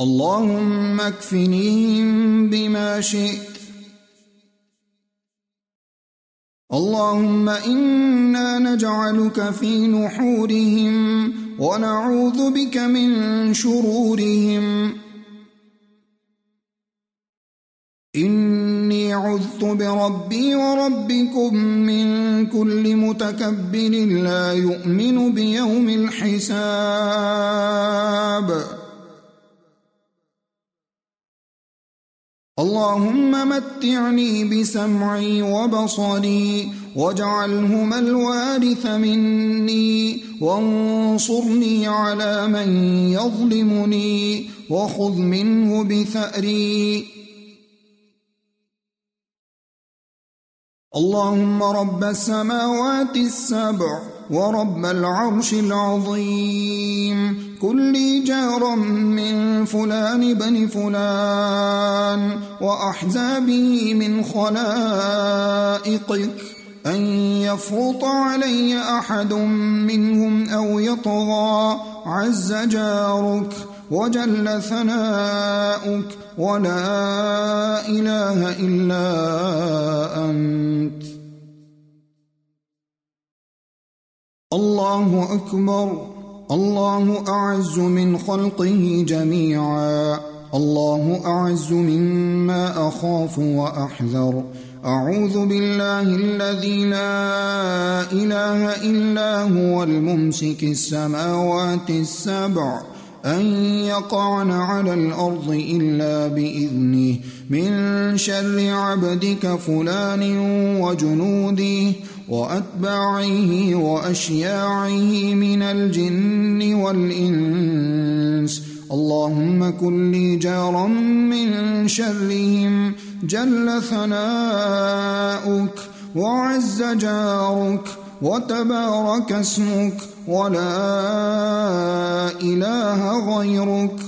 اللهم اكفنيهم بما شئت. اللهم إنا نجعلك في نحورهم ونعوذ بك من شرورهم. إني عذت بربي وربكم من كل متكبر لا يؤمن بيوم الحساب. اللهم متعني بسمعي وبصري واجعلهما الوارث مني وانصرني على من يظلمني وخذ منه بثأري. اللهم رب السماوات السبع ورب العرش العظيم. كل جارا من فلان بن فلان وأحزابه من خلائقك أن يفرط علي أحد منهم أو يطغى عز جارك وجل ثناؤك ولا إله إلا أنت. الله أكبر. الله أعز من خلقه جميعا. الله أعز مما أخاف وأحذر. أعوذ بالله الذي لا إله إلا هو الممسك السماوات السبع. أن يقعن على الأرض إلا بإذنه. من شر عبدك فلان وجنوده وأتباعه وأشياعه من الجن والإنس. اللهم كن لي جارا من شرهم. جل ثناؤك وعز جارك. وتبارك اسمك ولا إله غيرك.